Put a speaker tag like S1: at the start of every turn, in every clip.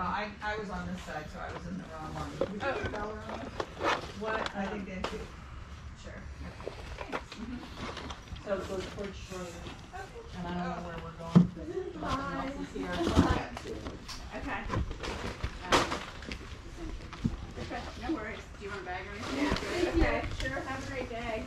S1: Well, I, I was on this side, so I was in the wrong one. Would you get a dollar on it?
S2: What,
S1: I think they should.
S2: sure.
S1: Thanks.
S2: So it goes towards Schroeder, and I don't know where we're going.
S1: Nothing else is here.
S2: Okay. Um, Okay, no worries. Do you want a bag or anything? Okay, sure. Have a great day.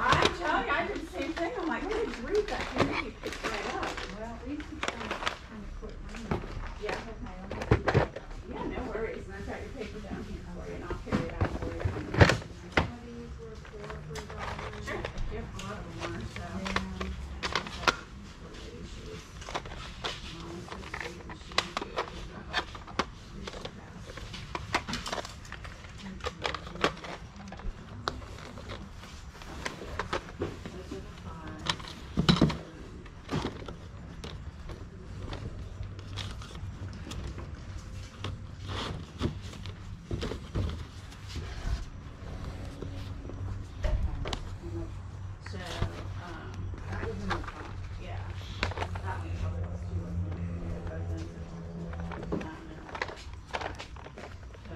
S2: I'm telling you, I did the same thing. I'm like, what did you read that? You know, you picked it right up.
S1: Well, these are kind of, kind of quick raining.
S2: Yeah. Yeah, no worries. And I've got your paper down here for you, and I'll carry it out for you.
S1: These were four, three dollars.
S2: Sure. Yep, a lot of them are, so. Those are the five. So, um, that was in the top, yeah. That one probably was too, wasn't it? Both ends of it. Um, right. So,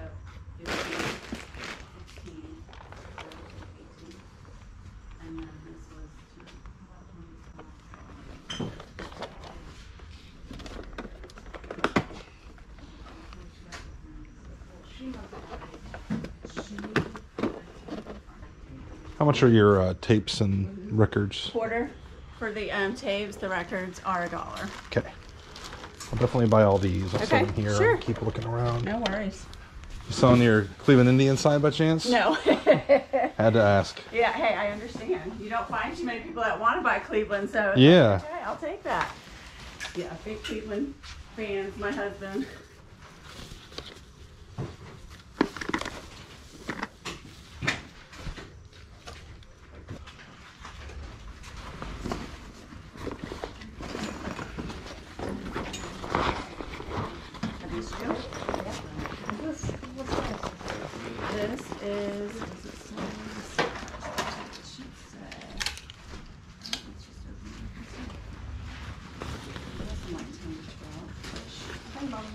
S2: it would be sixteen, that was eighteen, and then this was two, about twenty-five. She must have, she.
S3: How much are your uh, tapes and records?
S2: Quarter for the um, tapes, the records are a dollar.
S3: Okay. I'll definitely buy all these. I'll set
S2: Okay,
S3: them here.
S2: sure.
S3: and Keep looking around.
S2: No worries.
S3: You selling your Cleveland Indian side by chance?
S2: No.
S3: Had to ask.
S2: yeah, hey, I understand. You don't find too many people that want to buy Cleveland, so
S3: Yeah.
S2: okay, I'll take that. Yeah, big Cleveland fans, my husband. Are these two? This is. what does it say? It should say. Let's just open it. This might turn to 12.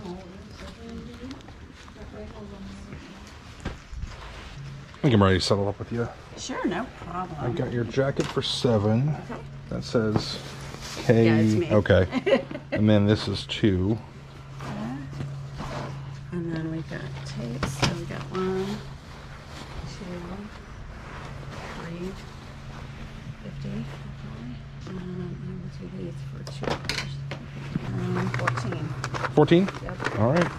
S3: I think I'm ready to settle up with you.
S2: Sure, no problem.
S3: I got your jacket for seven. That says K.
S2: Yeah, it's me.
S3: Okay. and then this is two.
S2: And then we got tapes. So we got one, two, three, fifty. And then we'll do these for two dollars. Um, fourteen.
S3: 14?
S2: Yep.
S3: All right.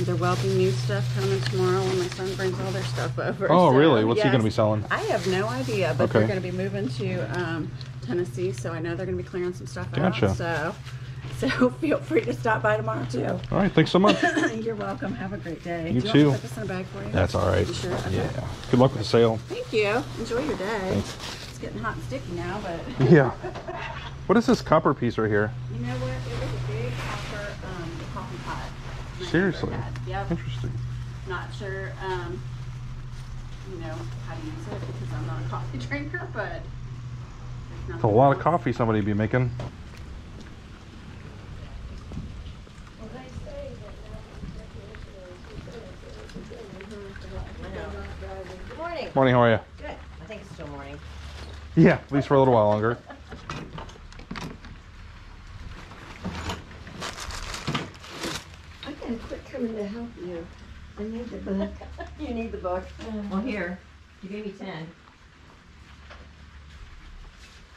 S2: There will be new stuff coming tomorrow when my son brings all their stuff over.
S3: Oh,
S2: so,
S3: really? What's he going to be selling?
S2: I have no idea, but they're going to be moving to um, Tennessee, so I know they're going to be clearing some stuff
S3: Gotcha.
S2: out. So, so feel free to stop by tomorrow too.
S3: All right. Thanks so much.
S2: You're welcome. Have a great day.
S3: You
S2: Do you
S3: too.
S2: Want to put this in a bag for you?
S3: That's all right.
S2: Sure? Okay.
S3: Yeah. Good luck with the sale.
S2: Thank you. Enjoy your day.
S3: Thanks.
S2: It's getting hot and sticky now, but
S3: Yeah. What is this copper piece right here?
S2: you know what? It was a big copper um, coffee pot. my neighbor
S3: Seriously?
S2: had. Yep.
S3: Interesting.
S2: Not sure, um, you know, how to use it because I'm not a coffee drinker, but.
S3: It's a lot of coffee somebody would be making.
S4: Good morning.
S3: Morning. How are you?
S4: Good. I think it's still morning.
S3: Yeah. At least for a little while longer.
S5: Can quit coming to help you. I need the book.
S4: You need the book. Uh-huh. Well, here, you gave me ten.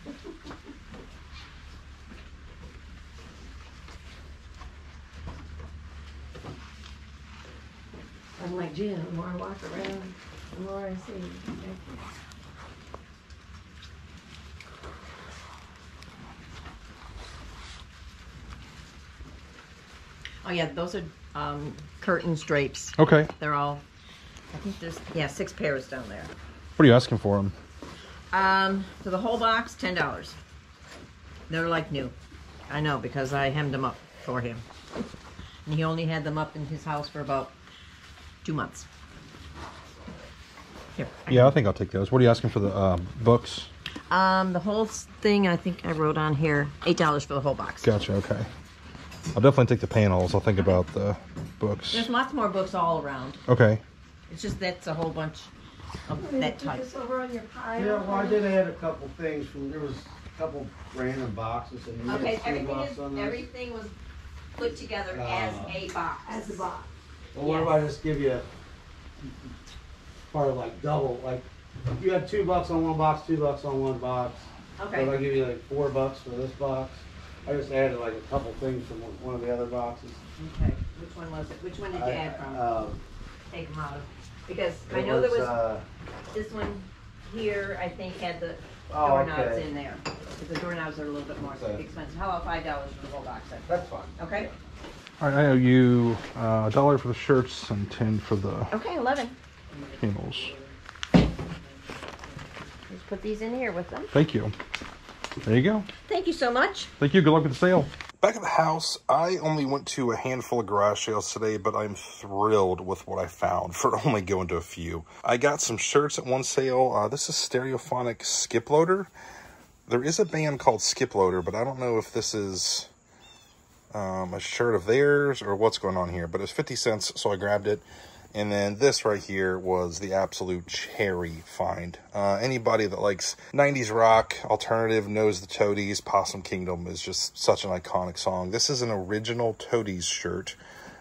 S5: I'm like Jim, the more I walk around, the more I see.
S4: you Oh yeah, those are um, curtains, drapes.
S3: Okay.
S4: They're all. I think there's yeah six pairs down there.
S3: What are you asking for them?
S4: Um, for the whole box, ten dollars. They're like new. I know because I hemmed them up for him. And he only had them up in his house for about two months. Here.
S3: Yeah, I think I'll take those. What are you asking for the um, books?
S4: Um, the whole thing, I think I wrote on here, eight dollars for the whole box.
S3: Gotcha. Okay. I'll definitely take the panels. I'll think about the books.
S4: There's lots more books all around.
S3: Okay.
S4: It's just that's a whole bunch of that
S5: put
S4: type.
S5: this over on your pile.
S6: Yeah, well, I did add a couple things from, there was a couple random boxes and you had
S4: Okay,
S6: two
S4: everything
S6: bucks
S4: is
S6: on this.
S4: everything was put together as
S6: Uh,
S4: a box.
S5: As a box.
S6: Well, what if I just give you part of like double, like, you had two bucks on one box, two bucks on one box. What if I
S4: Okay.
S6: give you like four bucks for this box? I just added like a couple things from one- one of the other boxes.
S4: Okay. Which one was it? Which one did you
S6: I-
S4: add from?
S6: um,
S4: Take them out of. Because I
S6: it
S4: know there was
S6: uh,
S4: this one here. I think had the
S6: Oh,
S4: doorknobs
S6: okay.
S4: in there. But the doorknobs are a little bit more
S6: Okay.
S4: expensive. How about five dollars for the whole box then?
S6: That's fine.
S4: Okay.
S3: All right. I owe you uh, a dollar for the shirts and ten for the
S4: Okay, eleven.
S3: panels.
S4: Just put these in here with them.
S3: Thank you. There you go.
S4: Thank you so much.
S3: Thank you. Good luck with the sale. Back at the house, I only went to a handful of garage sales today, but I'm thrilled with what I found for only going to a few. I got some shirts at one sale. Uh, this is Stereophonic Skip Loader. There is a band called Skip Loader, but I don't know if this is um, a shirt of theirs or what's going on here. But it's 50 cents, so I grabbed it. And then this right here was the absolute cherry find. Uh, anybody that likes 90s rock, alternative, knows the Toadies. Possum Kingdom is just such an iconic song. This is an original Toadies shirt.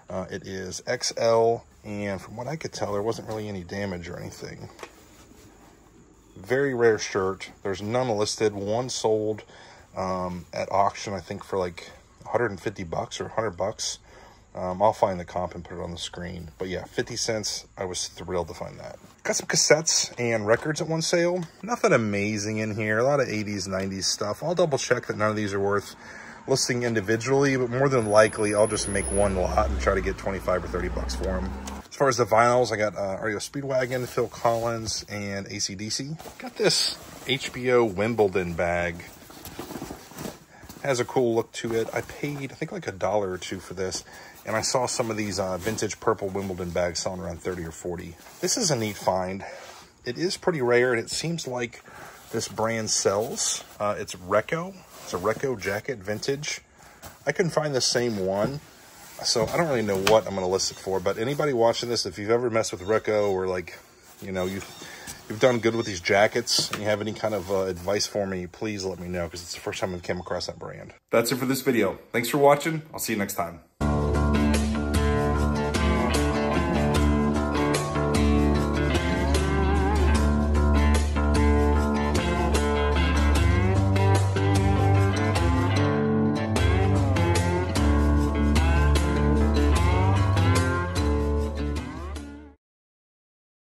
S3: Uh, it is XL, and from what I could tell, there wasn't really any damage or anything. Very rare shirt. There's none listed. One sold um, at auction, I think, for like 150 bucks or 100 bucks. Um, I'll find the comp and put it on the screen. But yeah, 50 cents. I was thrilled to find that. Got some cassettes and records at one sale. Nothing amazing in here. A lot of 80s, 90s stuff. I'll double check that none of these are worth listing individually, but more than likely I'll just make one lot and try to get 25 or 30 bucks for them. As far as the vinyls, I got uh, REO Speedwagon, Phil Collins, and ACDC. Got this HBO Wimbledon bag has a cool look to it. I paid, I think, like a dollar or two for this. And I saw some of these uh, vintage purple Wimbledon bags selling around 30 or 40. This is a neat find. It is pretty rare, and it seems like this brand sells. Uh, it's Recco. It's a Recco jacket, vintage. I couldn't find the same one. So I don't really know what I'm going to list it for. But anybody watching this, if you've ever messed with Recco or like, you know, you've you've done good with these jackets and you have any kind of uh, advice for me, please let me know because it's the first time I've came across that brand. That's it for this video. Thanks for watching. I'll see you next time.